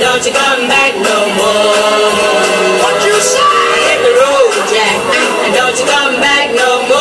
Don't you come back no more. What you say? Hit the road, Jack, and don't you come back no more.